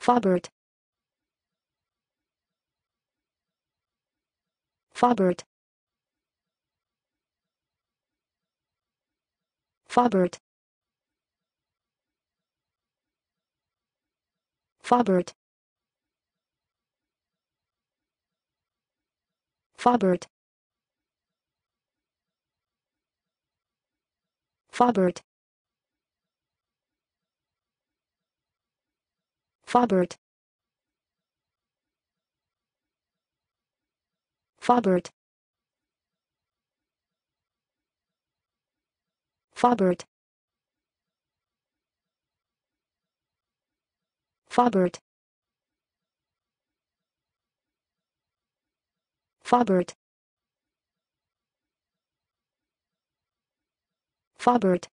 Fobert Fobert Fobert Fobert Fobert Fobert Fobert Fobert Fobert Fobert Fobert Fobert